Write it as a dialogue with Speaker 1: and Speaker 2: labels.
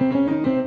Speaker 1: Música